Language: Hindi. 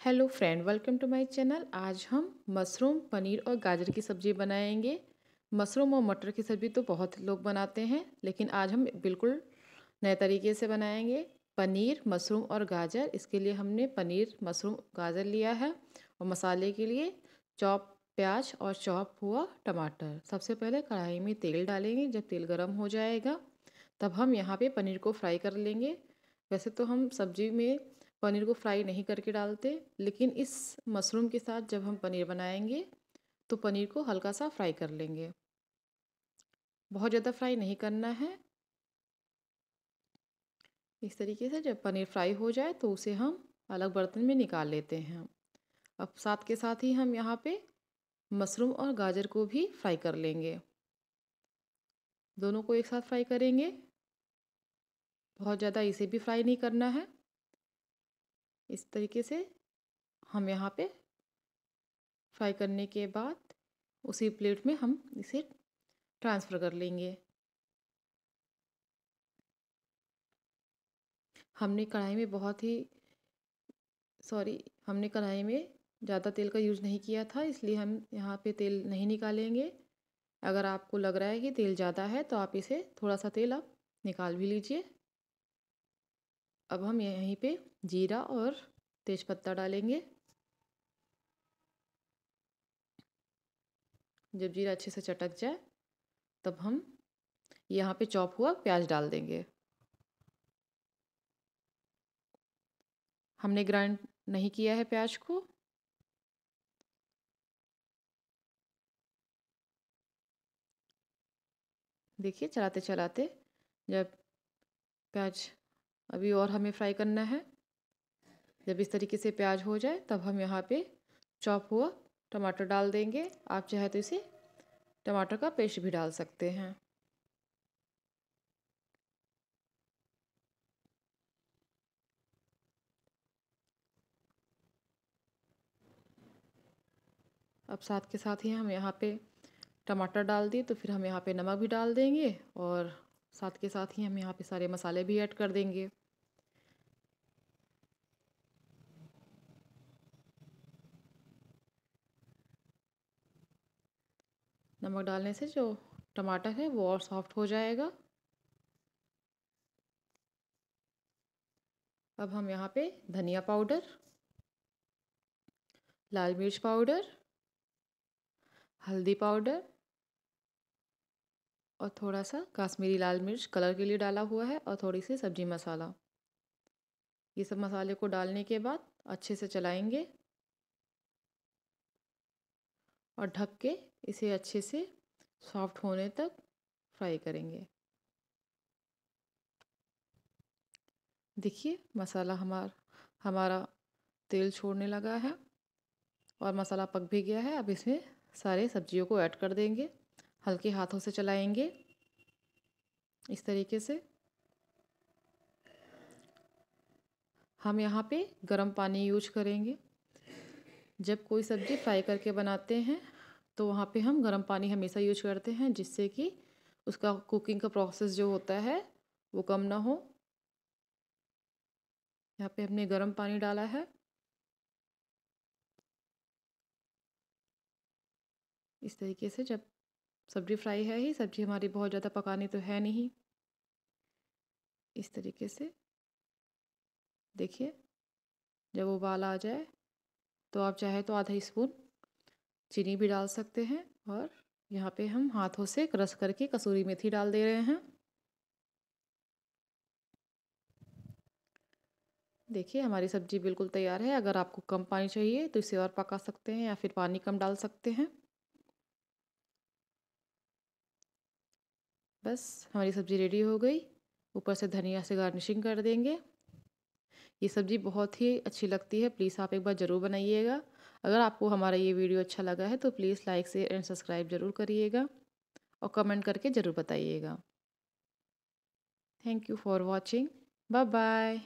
Hello friend, welcome to my channel. आज हम मशरूम, पनीर और गाजर की सब्ज़ी बनाएँगे। मशरूम और मटर की सब्ज़ी तो बहुत लोग बनाते हैं, लेकिन आज हम बिल्कुल नए तरीके से बनाएँगे। पनीर, मशरूम और गाजर, इसके लिए हमने पनीर, मशरूम, गाजर लिया है और मसाले के लिए चॉप प्याज और चॉप हुआ टमाटर। सबसे पहले कढ़ाई में तेल डालेंगे, जब तेल गर्म हो जाएगा, तब हम यहाँ पर पनीर को फ्राई कर लेंगे। वैसे तो हम सब्ज़ी में पनीर को फ्राई नहीं करके डालते, लेकिन इस मशरूम के साथ जब हम पनीर बनाएँगे तो पनीर को हल्का सा फ्राई कर लेंगे। बहुत ज़्यादा फ्राई नहीं करना है। इस तरीके से जब पनीर फ्राई हो जाए तो उसे हम अलग बर्तन में निकाल लेते हैं। अब साथ के साथ ही हम यहाँ पे मशरूम और गाजर को भी फ्राई कर लेंगे। दोनों को एक साथ फ्राई करेंगे। बहुत ज़्यादा इसे भी फ्राई नहीं करना है। इस तरीके से हम यहाँ पे फ्राई करने के बाद उसी प्लेट में हम इसे ट्रांसफ़र कर लेंगे। हमने कढ़ाई में बहुत ही सॉरी हमने कढ़ाई में ज़्यादा तेल का यूज़ नहीं किया था, इसलिए हम यहाँ पे तेल नहीं निकालेंगे। अगर आपको लग रहा है कि तेल ज़्यादा है तो आप इसे थोड़ा सा तेल आप निकाल भी लीजिए। अब हम यहीं पे जीरा और तेज़पत्ता डालेंगे। जब जीरा अच्छे से चटक जाए, तब हम यहाँ पे चॉप हुआ प्याज डाल देंगे। हमने ग्राइंड नहीं किया है प्याज को। देखिए चलाते चलाते जब प्याज अभी और हमें फ्राई करना है। जब इस तरीके से प्याज हो जाए, तब हम यहाँ पे चॉप हुआ टमाटर डाल देंगे। आप चाहे तो इसे टमाटर का पेस्ट भी डाल सकते हैं। अब साथ के साथ ही हम यहाँ पे टमाटर डाल दिए तो फिर हम यहाँ पे नमक भी डाल देंगे और साथ के साथ ही हम यहाँ पे सारे मसाले भी ऐड कर देंगे। नमक डालने से जो टमाटर है वो और सॉफ्ट हो जाएगा। अब हम यहाँ पे धनिया पाउडर, लाल मिर्च पाउडर, हल्दी पाउडर और थोड़ा सा काश्मीरी लाल मिर्च कलर के लिए डाला हुआ है और थोड़ी सी सब्ज़ी मसाला। ये सब मसाले को डालने के बाद अच्छे से चलाएँगे। और ढक के इसे अच्छे से सॉफ्ट होने तक फ्राई करेंगे। देखिए, मसाला हमार, हमारा तेल छोड़ने लगा है और मसाला पक भी गया है। अब इसमें सारे सब्जियों को ऐड कर देंगे। हल्के हाथों से चलाएँगे। इस तरीके से। हम यहाँ पे गर्म पानी यूज़ करेंगे। जब कोई सब्ज़ी फ्राई करके बनाते हैं तो वहाँ पे हम गर्म पानी हमेशा यूज़ करते हैं, जिससे कि उसका कुकिंग का प्रोसेस जो होता है, वो कम ना हो। यहाँ पे हमने गर्म पानी डाला है। इस तरीके से जब सब्ज़ी फ्राई है ही, सब्ज़ी हमारी बहुत ज़्यादा पकानी तो है नहीं। इस तरीके से देखिए, जब उबाल आ जाए तो आप चाहे तो आधा स्पून चीनी भी डाल सकते हैं और यहाँ पे हम हाथों से क्रश करके कसूरी मेथी डाल दे रहे हैं। देखिए, हमारी सब्ज़ी बिल्कुल तैयार है। अगर आपको कम पानी चाहिए तो इसे और पका सकते हैं या फिर पानी कम डाल सकते हैं। बस, हमारी सब्ज़ी रेडी हो गई। ऊपर से धनिया से गार्निशिंग कर देंगे। ये सब्ज़ी बहुत ही अच्छी लगती है। प्लीज़ आप एक बार ज़रूर बनाइएगा। अगर आपको हमारा ये वीडियो अच्छा लगा है तो प्लीज़ लाइक से एंड सब्सक्राइब ज़रूर करिएगा और कमेंट करके ज़रूर बताइएगा। Thank you for watching. Bye bye.